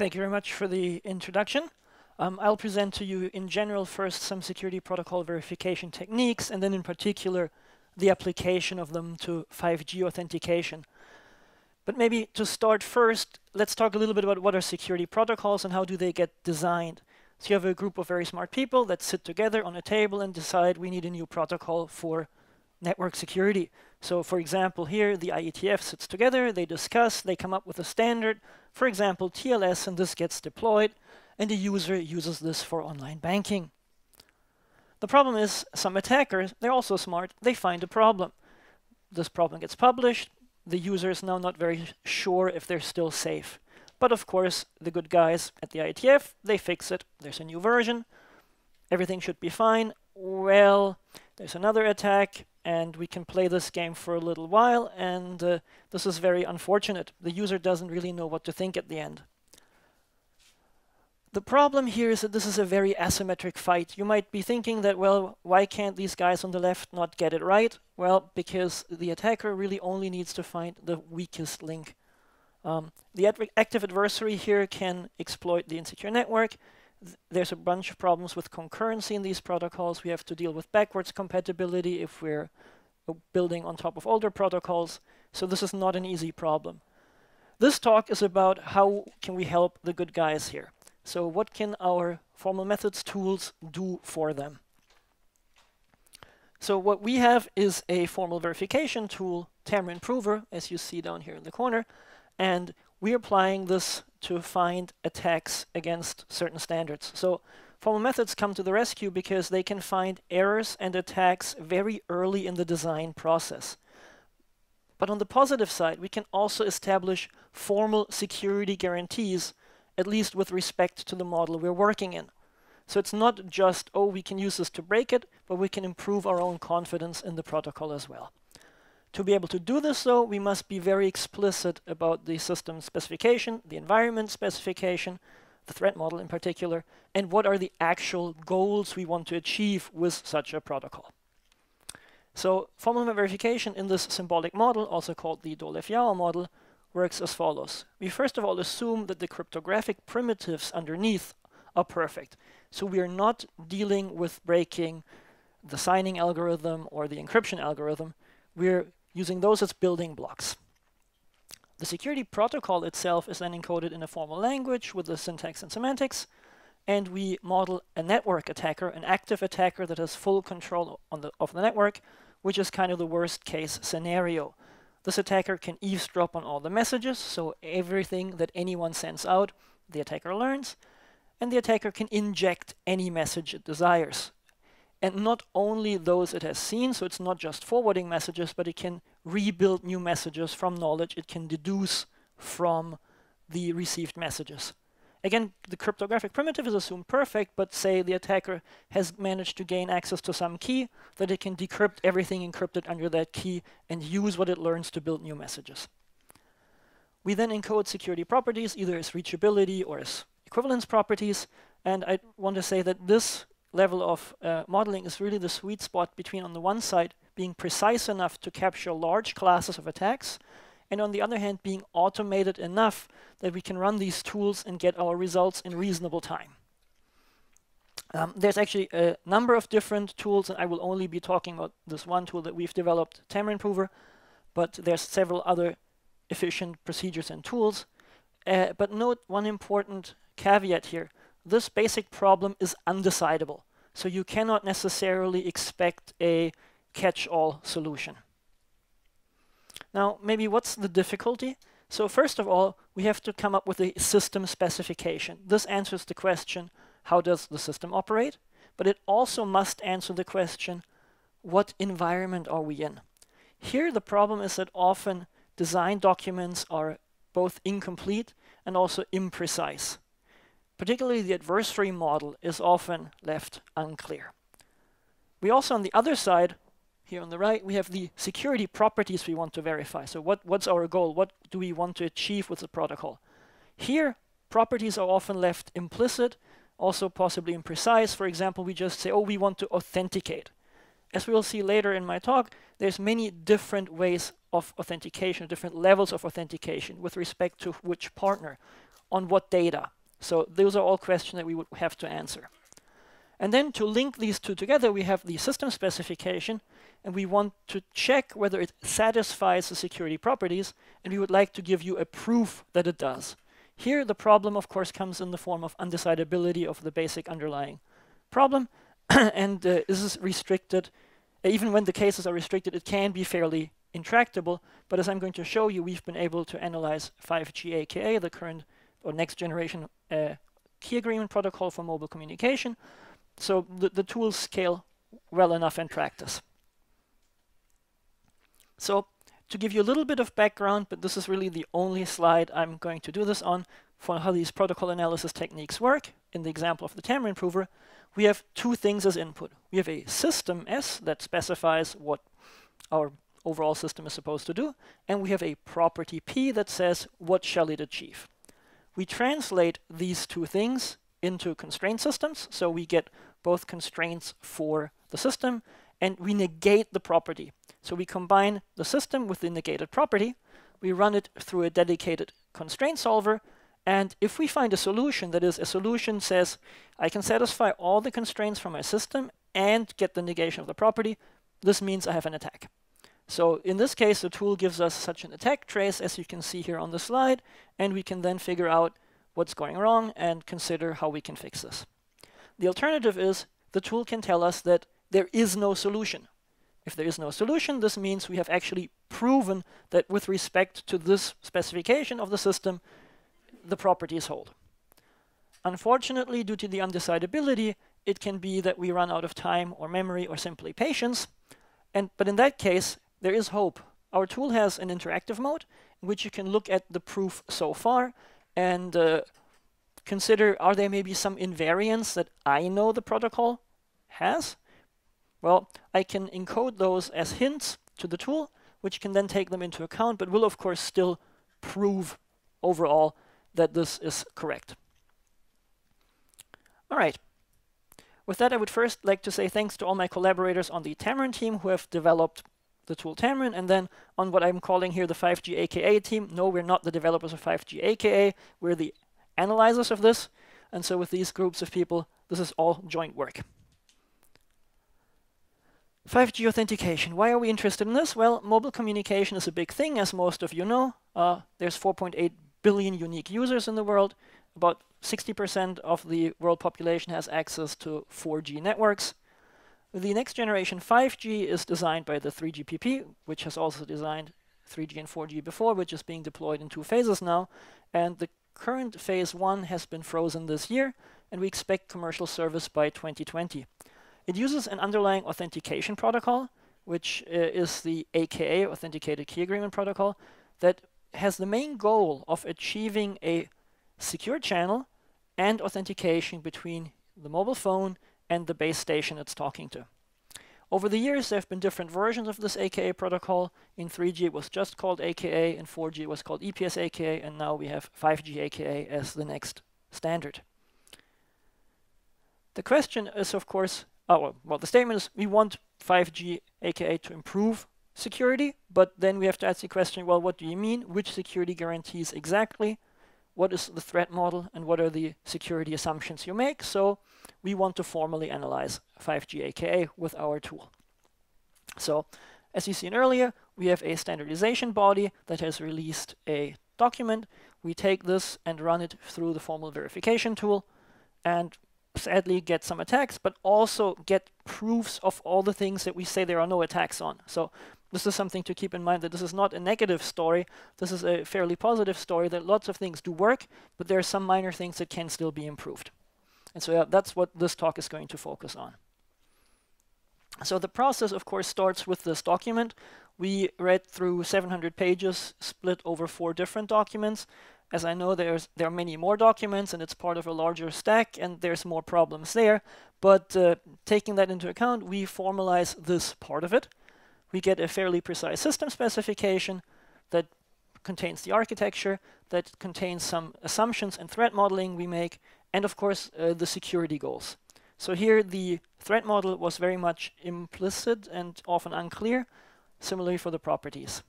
Thank you very much for the introduction. Um, I'll present to you in general first some security protocol verification techniques and then in particular the application of them to 5G authentication. But maybe to start first, let's talk a little bit about what are security protocols and how do they get designed. So you have a group of very smart people that sit together on a table and decide we need a new protocol for network security. So for example, here the IETF sits together, they discuss, they come up with a standard, for example, TLS, and this gets deployed, and the user uses this for online banking. The problem is some attackers, they're also smart, they find a problem. This problem gets published, the user is now not very sure if they're still safe. But of course, the good guys at the IETF, they fix it. There's a new version. Everything should be fine. Well, there's another attack and we can play this game for a little while and uh, this is very unfortunate. The user doesn't really know what to think at the end. The problem here is that this is a very asymmetric fight. You might be thinking that, well, why can't these guys on the left not get it right? Well, because the attacker really only needs to find the weakest link. Um, the active adversary here can exploit the insecure network. Th there's a bunch of problems with concurrency in these protocols. We have to deal with backwards compatibility if we're uh, building on top of older protocols. So this is not an easy problem. This talk is about how can we help the good guys here. So what can our formal methods tools do for them? So what we have is a formal verification tool, Tamarin Prover, as you see down here in the corner, and we're applying this to find attacks against certain standards. So formal methods come to the rescue because they can find errors and attacks very early in the design process. But on the positive side, we can also establish formal security guarantees at least with respect to the model we're working in. So it's not just, oh, we can use this to break it, but we can improve our own confidence in the protocol as well. To be able to do this, though, we must be very explicit about the system specification, the environment specification, the threat model in particular, and what are the actual goals we want to achieve with such a protocol. So formal verification in this symbolic model, also called the Dolev-Yao model, works as follows. We first of all assume that the cryptographic primitives underneath are perfect. So we are not dealing with breaking the signing algorithm or the encryption algorithm. We're using those as building blocks. The security protocol itself is then encoded in a formal language with the syntax and semantics, and we model a network attacker, an active attacker that has full control on the, of the network, which is kind of the worst case scenario. This attacker can eavesdrop on all the messages, so everything that anyone sends out, the attacker learns, and the attacker can inject any message it desires. And not only those it has seen, so it's not just forwarding messages, but it can rebuild new messages from knowledge it can deduce from the received messages. Again, the cryptographic primitive is assumed perfect, but say the attacker has managed to gain access to some key, that it can decrypt everything encrypted under that key and use what it learns to build new messages. We then encode security properties, either as reachability or as equivalence properties. And I want to say that this level of uh, modeling is really the sweet spot between, on the one side, being precise enough to capture large classes of attacks, and on the other hand being automated enough that we can run these tools and get our results in reasonable time. Um, there's actually a number of different tools, and I will only be talking about this one tool that we've developed, Tamarin Prover, but there's several other efficient procedures and tools. Uh, but note one important caveat here. This basic problem is undecidable, so you cannot necessarily expect a catch-all solution. Now, maybe what's the difficulty? So first of all, we have to come up with a system specification. This answers the question, how does the system operate? But it also must answer the question, what environment are we in? Here the problem is that often design documents are both incomplete and also imprecise. Particularly the adversary model is often left unclear. We also on the other side here on the right, we have the security properties we want to verify. So what, what's our goal? What do we want to achieve with the protocol? Here, properties are often left implicit, also possibly imprecise. For example, we just say, oh, we want to authenticate. As we will see later in my talk, there's many different ways of authentication, different levels of authentication with respect to which partner. on what data? So those are all questions that we would have to answer. And then to link these two together, we have the system specification, and we want to check whether it satisfies the security properties, and we would like to give you a proof that it does. Here, the problem, of course, comes in the form of undecidability of the basic underlying problem, and uh, this is restricted. Even when the cases are restricted, it can be fairly intractable, but as I'm going to show you, we've been able to analyze 5G AKA, the current or next generation uh, key agreement protocol for mobile communication. So the, the tools scale well enough in practice. So to give you a little bit of background, but this is really the only slide I'm going to do this on for how these protocol analysis techniques work. In the example of the Tamarin prover, we have two things as input. We have a system S that specifies what our overall system is supposed to do, and we have a property P that says what shall it achieve. We translate these two things into constraint systems, so we get both constraints for the system and we negate the property. So we combine the system with the negated property, we run it through a dedicated constraint solver, and if we find a solution, that is, a solution says, I can satisfy all the constraints from my system and get the negation of the property, this means I have an attack. So in this case, the tool gives us such an attack trace, as you can see here on the slide, and we can then figure out what's going wrong and consider how we can fix this. The alternative is the tool can tell us that there is no solution. If there is no solution, this means we have actually proven that with respect to this specification of the system, the properties hold. Unfortunately, due to the undecidability, it can be that we run out of time or memory or simply patience. And, but in that case, there is hope. Our tool has an interactive mode in which you can look at the proof so far and uh, consider are there maybe some invariants that I know the protocol has? Well, I can encode those as hints to the tool, which can then take them into account, but will of course still prove overall that this is correct. All right. With that, I would first like to say thanks to all my collaborators on the Tamarin team who have developed the tool Tamarin, and then on what I'm calling here the 5G AKA team. No, we're not the developers of 5G AKA, we're the analyzers of this. And so with these groups of people, this is all joint work. 5G authentication. Why are we interested in this? Well, mobile communication is a big thing, as most of you know. Uh, there's 4.8 billion unique users in the world. About 60% of the world population has access to 4G networks. The next generation 5G is designed by the 3GPP, which has also designed 3G and 4G before, which is being deployed in two phases now. And the current phase one has been frozen this year, and we expect commercial service by 2020. It uses an underlying authentication protocol, which uh, is the AKA, Authenticated Key Agreement Protocol, that has the main goal of achieving a secure channel and authentication between the mobile phone and the base station it's talking to. Over the years, there have been different versions of this AKA protocol. In 3G, it was just called AKA. In 4G, it was called EPS AKA. And now we have 5G AKA as the next standard. The question is, of course, oh, well, the statement is we want 5G AKA to improve security, but then we have to ask the question, well, what do you mean? Which security guarantees exactly? What is the threat model and what are the security assumptions you make? So we want to formally analyze 5G AKA with our tool. So as you seen earlier, we have a standardization body that has released a document. We take this and run it through the formal verification tool and sadly get some attacks, but also get proofs of all the things that we say there are no attacks on. So this is something to keep in mind that this is not a negative story. This is a fairly positive story that lots of things do work, but there are some minor things that can still be improved. And so yeah, that's what this talk is going to focus on. So the process, of course, starts with this document. We read through 700 pages split over four different documents. As I know, there's there are many more documents, and it's part of a larger stack, and there's more problems there. But uh, taking that into account, we formalize this part of it. We get a fairly precise system specification that contains the architecture, that contains some assumptions and threat modeling we make, and of course uh, the security goals. So here the threat model was very much implicit and often unclear, similarly for the properties.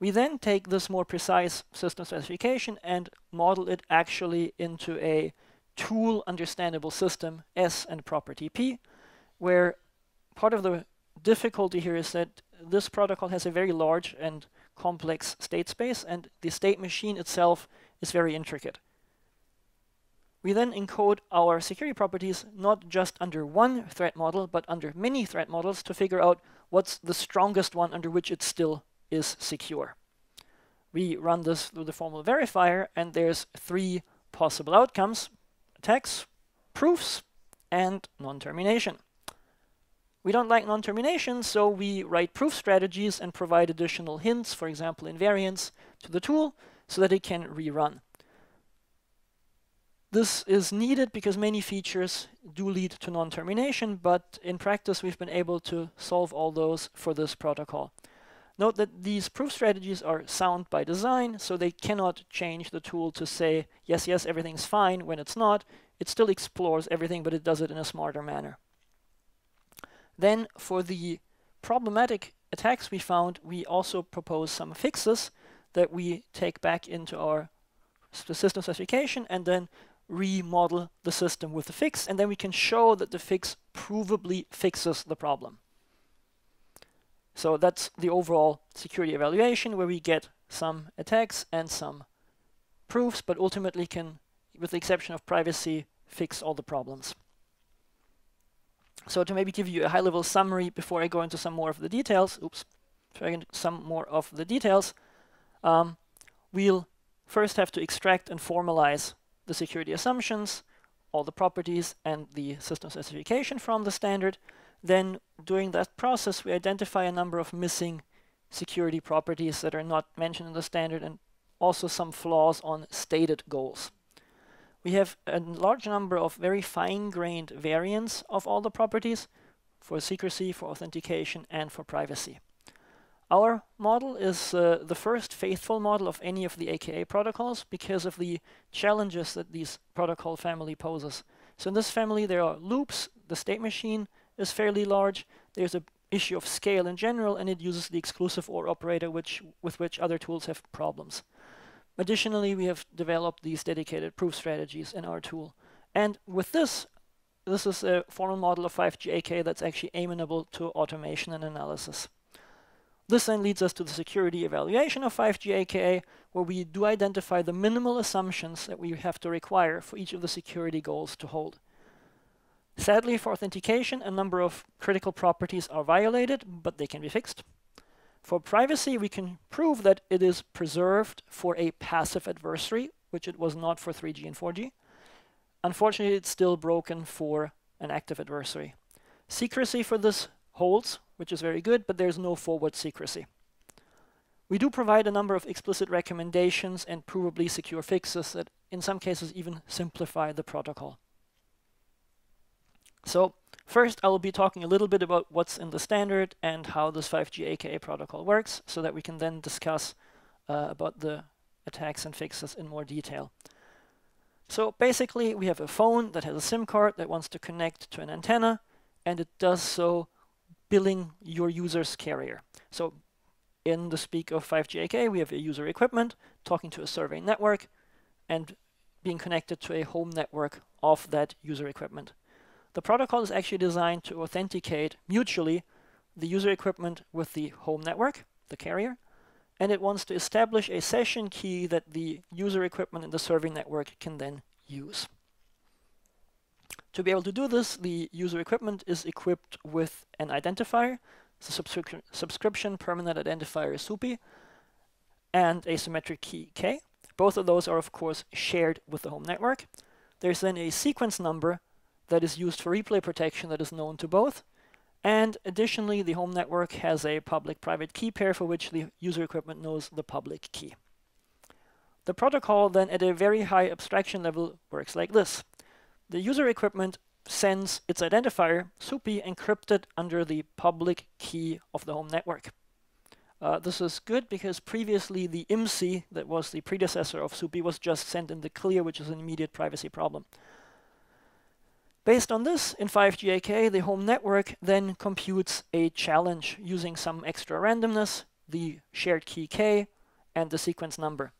We then take this more precise system specification and model it actually into a tool understandable system S and property P, where part of the difficulty here is that this protocol has a very large and complex state space and the state machine itself is very intricate. We then encode our security properties not just under one threat model, but under many threat models to figure out what's the strongest one under which it still is secure. We run this through the formal verifier, and there's three possible outcomes, attacks, proofs, and non-termination. We don't like non-termination, so we write proof strategies and provide additional hints, for example, invariants, to the tool so that it can rerun. This is needed because many features do lead to non-termination, but in practice we've been able to solve all those for this protocol. Note that these proof strategies are sound by design, so they cannot change the tool to say, yes, yes, everything's fine when it's not. It still explores everything, but it does it in a smarter manner. Then for the problematic attacks we found, we also propose some fixes that we take back into our system specification and then remodel the system with the fix, and then we can show that the fix provably fixes the problem. So that's the overall security evaluation where we get some attacks and some proofs, but ultimately can, with the exception of privacy, fix all the problems. So to maybe give you a high-level summary before I go into some more of the details, oops, some more of the details, um, we'll first have to extract and formalize the security assumptions, all the properties, and the system specification from the standard. Then during that process, we identify a number of missing security properties that are not mentioned in the standard and also some flaws on stated goals. We have a large number of very fine-grained variants of all the properties for secrecy, for authentication, and for privacy. Our model is uh, the first faithful model of any of the AKA protocols because of the challenges that these protocol family poses. So in this family there are loops, the state machine is fairly large, there's a issue of scale in general, and it uses the exclusive OR operator which with which other tools have problems. Additionally, we have developed these dedicated proof strategies in our tool. And with this, this is a formal model of 5G AKA that's actually amenable to automation and analysis. This then leads us to the security evaluation of 5G AKA, where we do identify the minimal assumptions that we have to require for each of the security goals to hold. Sadly, for authentication, a number of critical properties are violated, but they can be fixed. For privacy, we can prove that it is preserved for a passive adversary, which it was not for 3G and 4G. Unfortunately, it's still broken for an active adversary. Secrecy for this holds, which is very good, but there's no forward secrecy. We do provide a number of explicit recommendations and provably secure fixes that in some cases even simplify the protocol. So first I will be talking a little bit about what's in the standard and how this 5G AKA protocol works so that we can then discuss uh, about the attacks and fixes in more detail. So basically we have a phone that has a SIM card that wants to connect to an antenna and it does so billing your user's carrier. So in the speak of 5G AKA, we have a user equipment talking to a serving network and being connected to a home network of that user equipment. The protocol is actually designed to authenticate mutually the user equipment with the home network, the carrier, and it wants to establish a session key that the user equipment in the serving network can then use. To be able to do this, the user equipment is equipped with an identifier, the subscription, subscription permanent identifier SUPI, and a symmetric key K. Both of those are, of course, shared with the home network. There's then a sequence number that is used for replay protection that is known to both. And additionally, the home network has a public-private key pair for which the user equipment knows the public key. The protocol then at a very high abstraction level works like this. The user equipment sends its identifier, SUPI, encrypted under the public key of the home network. Uh, this is good because previously the IMSI, that was the predecessor of SUPI, was just sent in the clear, which is an immediate privacy problem. Based on this, in 5G AKA, the home network then computes a challenge using some extra randomness the shared key k, and the sequence number.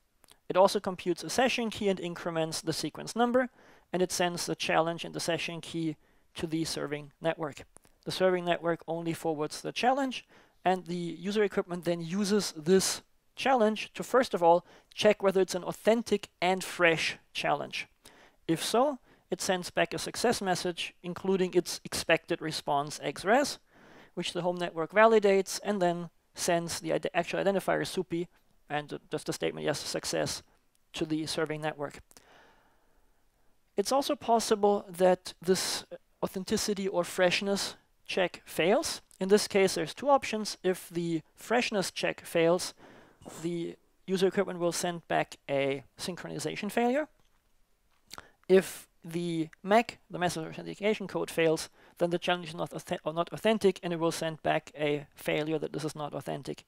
It also computes a session key and increments the sequence number, and it sends the challenge and the session key to the serving network. The serving network only forwards the challenge, and the user equipment then uses this challenge to first of all check whether it's an authentic and fresh challenge. If so, it sends back a success message including its expected response xres, which the home network validates and then sends the actual identifier SUPI and just a statement yes success to the serving network. It's also possible that this authenticity or freshness check fails. In this case, there's two options. If the freshness check fails, the user equipment will send back a synchronization failure. If the MAC, the message authentication code fails, then the challenge is not, or not authentic and it will send back a failure that this is not authentic.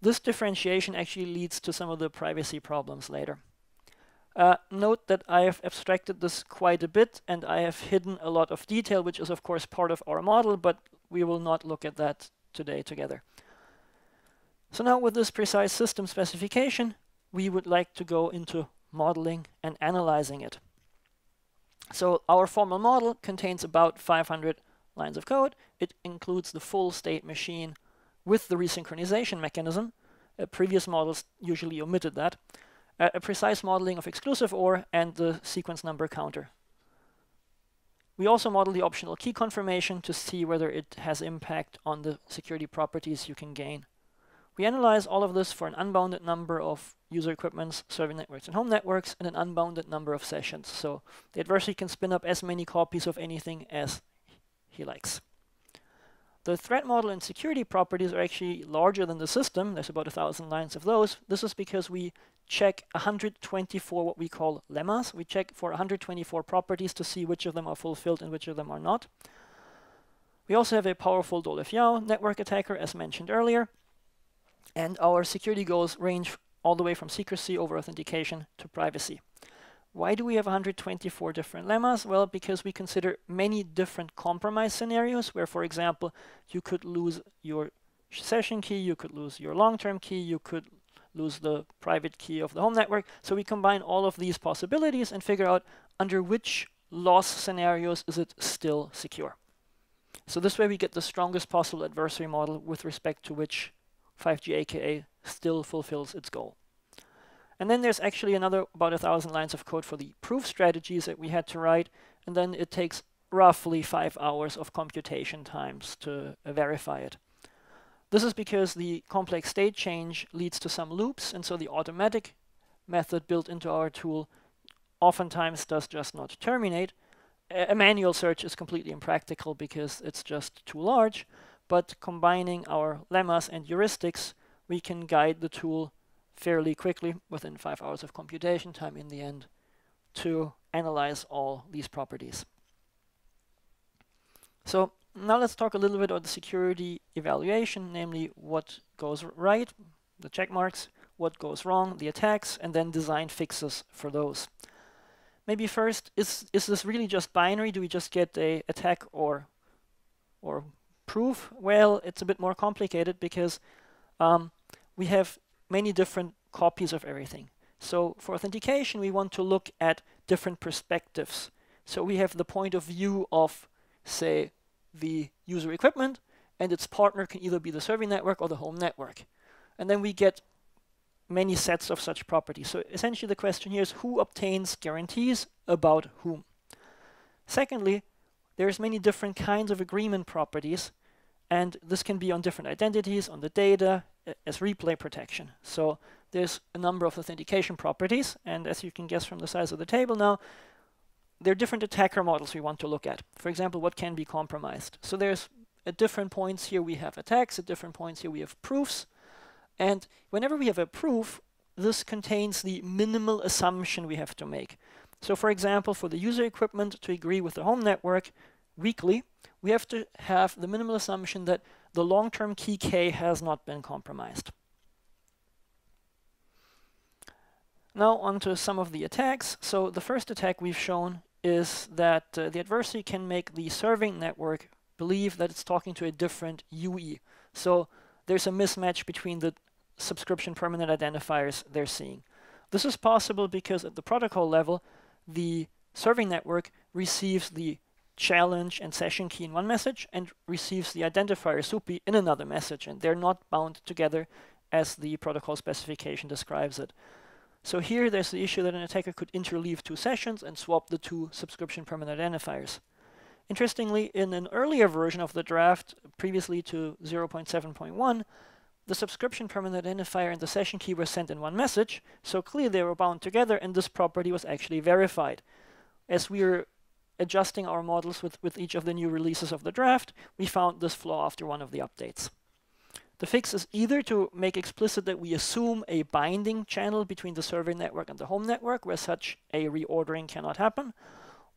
This differentiation actually leads to some of the privacy problems later. Uh, note that I have abstracted this quite a bit and I have hidden a lot of detail, which is of course part of our model, but we will not look at that today together. So now with this precise system specification, we would like to go into modeling and analyzing it. So our formal model contains about 500 lines of code. It includes the full state machine with the resynchronization mechanism. Uh, previous models usually omitted that a precise modeling of exclusive OR, and the sequence number counter. We also model the optional key confirmation to see whether it has impact on the security properties you can gain. We analyze all of this for an unbounded number of user equipments, serving networks, and home networks, and an unbounded number of sessions. So the adversary can spin up as many copies of anything as he likes. The threat model and security properties are actually larger than the system. There's about a thousand lines of those. This is because we check 124 what we call lemmas. We check for 124 properties to see which of them are fulfilled and which of them are not. We also have a powerful Dolev-Yao network attacker, as mentioned earlier. And our security goals range all the way from secrecy over authentication to privacy. Why do we have 124 different lemmas? Well, because we consider many different compromise scenarios where, for example, you could lose your session key, you could lose your long-term key, you could lose the private key of the home network. So we combine all of these possibilities and figure out under which loss scenarios is it still secure. So this way we get the strongest possible adversary model with respect to which 5G AKA still fulfills its goal. And then there's actually another about a thousand lines of code for the proof strategies that we had to write. And then it takes roughly five hours of computation times to uh, verify it. This is because the complex state change leads to some loops, and so the automatic method built into our tool oftentimes does just not terminate. A, a manual search is completely impractical because it's just too large, but combining our lemmas and heuristics, we can guide the tool fairly quickly, within five hours of computation time in the end, to analyze all these properties. So now let's talk a little bit about the security evaluation, namely what goes right, the check marks, what goes wrong, the attacks, and then design fixes for those. Maybe first, is is this really just binary? Do we just get a attack or or proof? Well, it's a bit more complicated because um, we have many different copies of everything. So for authentication, we want to look at different perspectives. So we have the point of view of, say, the user equipment, and its partner can either be the serving network or the home network. And then we get many sets of such properties. So essentially the question here is who obtains guarantees about whom? Secondly, there's many different kinds of agreement properties, and this can be on different identities, on the data, as replay protection. So there's a number of authentication properties, and as you can guess from the size of the table now, there are different attacker models we want to look at. For example, what can be compromised. So there's at different points here we have attacks, at different points here we have proofs. And whenever we have a proof, this contains the minimal assumption we have to make. So for example, for the user equipment to agree with the home network weakly, we have to have the minimal assumption that the long-term key K has not been compromised. Now onto some of the attacks. So the first attack we've shown is that uh, the adversary can make the serving network believe that it's talking to a different UE. So there's a mismatch between the subscription permanent identifiers they're seeing. This is possible because at the protocol level, the serving network receives the challenge and session key in one message and receives the identifier SUPI in another message, and they're not bound together as the protocol specification describes it. So here there's the issue that an attacker could interleave two sessions and swap the two subscription permanent identifiers. Interestingly, in an earlier version of the draft, previously to 0.7.1, the subscription permanent identifier and the session key were sent in one message, so clearly they were bound together and this property was actually verified. As we are adjusting our models with, with each of the new releases of the draft, we found this flaw after one of the updates. The fix is either to make explicit that we assume a binding channel between the serving network and the home network where such a reordering cannot happen,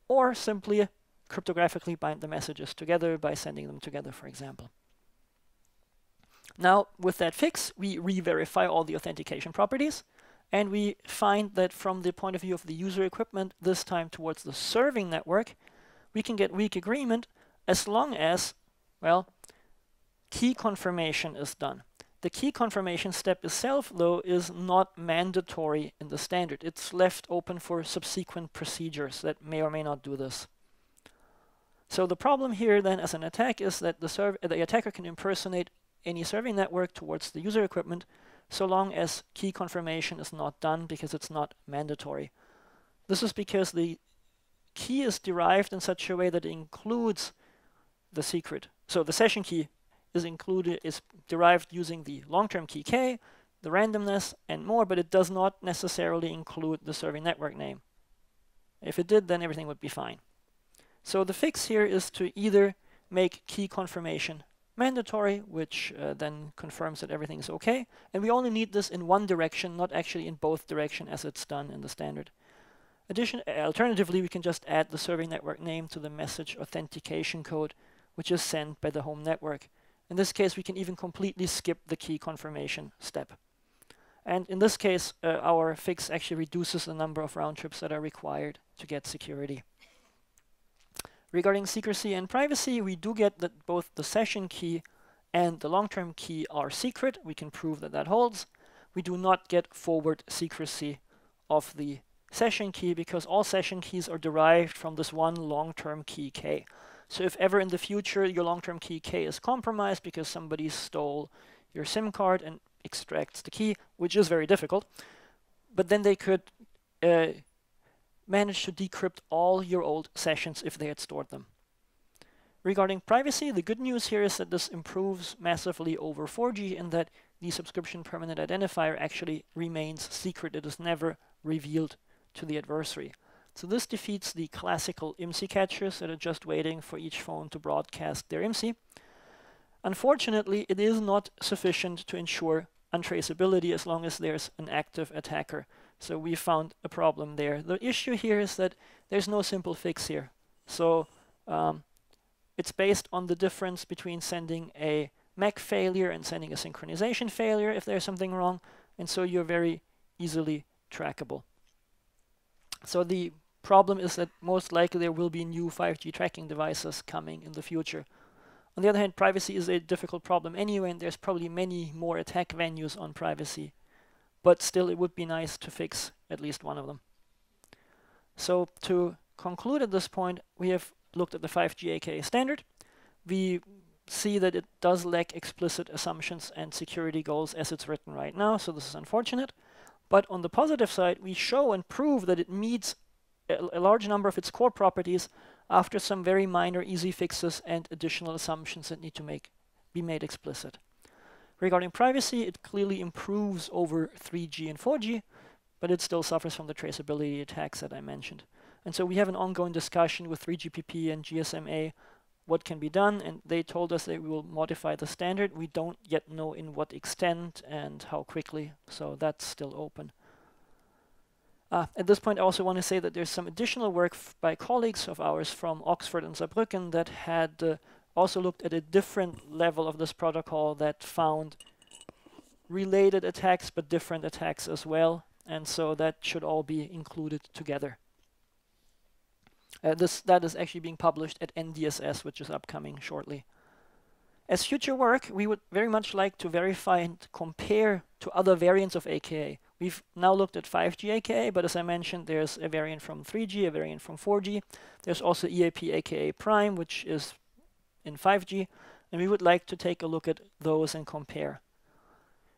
or simply cryptographically bind the messages together by sending them together, for example. Now, with that fix, we re-verify all the authentication properties, and we find that from the point of view of the user equipment, this time towards the serving network, we can get weak agreement as long as, well, key confirmation is done. The key confirmation step itself, though, is not mandatory in the standard. It's left open for subsequent procedures that may or may not do this. So the problem here then as an attack is that the, the attacker can impersonate any serving network towards the user equipment so long as key confirmation is not done because it's not mandatory. This is because the key is derived in such a way that it includes the secret. So the session key is included is derived using the long-term key k, the randomness, and more, but it does not necessarily include the serving network name. If it did, then everything would be fine. So the fix here is to either make key confirmation mandatory, which uh, then confirms that everything is okay. And we only need this in one direction, not actually in both direction as it's done in the standard. Addition alternatively, we can just add the serving network name to the message authentication code, which is sent by the home network. In this case, we can even completely skip the key confirmation step. And in this case, uh, our fix actually reduces the number of round trips that are required to get security. Regarding secrecy and privacy, we do get that both the session key and the long-term key are secret. We can prove that that holds. We do not get forward secrecy of the session key because all session keys are derived from this one long-term key k. So if ever in the future your long-term key k is compromised because somebody stole your SIM card and extracts the key, which is very difficult, but then they could uh, manage to decrypt all your old sessions if they had stored them. Regarding privacy, the good news here is that this improves massively over 4G in that the subscription permanent identifier actually remains secret. It is never revealed to the adversary. So this defeats the classical IMSI catchers that are just waiting for each phone to broadcast their IMSI. Unfortunately, it is not sufficient to ensure untraceability as long as there's an active attacker. So we found a problem there. The issue here is that there's no simple fix here. So um, it's based on the difference between sending a MAC failure and sending a synchronization failure if there's something wrong. And so you're very easily trackable. So the problem is that most likely there will be new 5G tracking devices coming in the future. On the other hand, privacy is a difficult problem anyway, and there's probably many more attack venues on privacy but still it would be nice to fix at least one of them. So to conclude at this point, we have looked at the 5G standard. We see that it does lack explicit assumptions and security goals as it's written right now, so this is unfortunate. But on the positive side, we show and prove that it meets a, a large number of its core properties after some very minor easy fixes and additional assumptions that need to make be made explicit. Regarding privacy, it clearly improves over 3G and 4G, but it still suffers from the traceability attacks that I mentioned. And so we have an ongoing discussion with 3GPP and GSMA what can be done, and they told us they will modify the standard. We don't yet know in what extent and how quickly, so that's still open. Uh, at this point, I also want to say that there's some additional work by colleagues of ours from Oxford and Saarbrücken that had uh, also looked at a different level of this protocol that found related attacks but different attacks as well and so that should all be included together. Uh, this That is actually being published at NDSS which is upcoming shortly. as future work, we would very much like to verify and compare to other variants of AKA. We've now looked at 5G AKA, but as I mentioned, there's a variant from 3G, a variant from 4G. There's also EAP AKA prime, which is in 5G, and we would like to take a look at those and compare.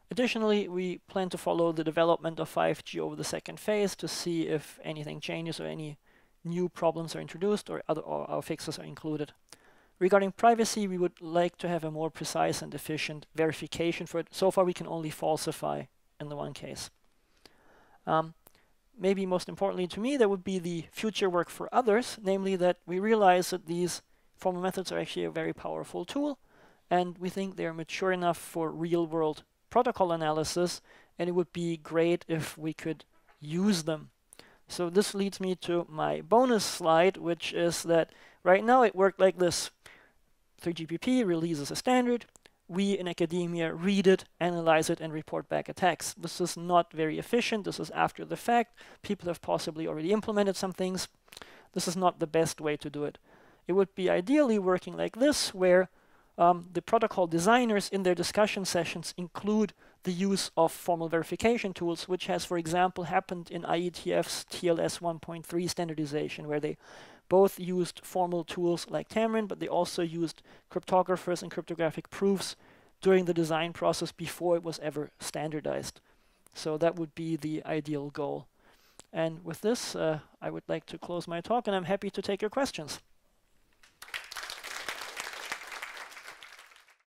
Additionally, we plan to follow the development of 5G over the second phase to see if anything changes or any new problems are introduced or other or, or fixes are included. Regarding privacy, we would like to have a more precise and efficient verification for it. So far, we can only falsify in the one case. Um, maybe most importantly to me, that would be the future work for others, namely that we realize that these formal methods are actually a very powerful tool, and we think they're mature enough for real-world protocol analysis, and it would be great if we could use them. So this leads me to my bonus slide, which is that right now it worked like this. 3GPP releases a standard, we in academia read it, analyze it, and report back attacks. This is not very efficient. This is after the fact. People have possibly already implemented some things. This is not the best way to do it. It would be ideally working like this, where um, the protocol designers in their discussion sessions include the use of formal verification tools, which has, for example, happened in IETF's TLS 1.3 standardization, where they both used formal tools like Tamarin, but they also used cryptographers and cryptographic proofs during the design process before it was ever standardized. So that would be the ideal goal. And with this, uh, I would like to close my talk, and I'm happy to take your questions.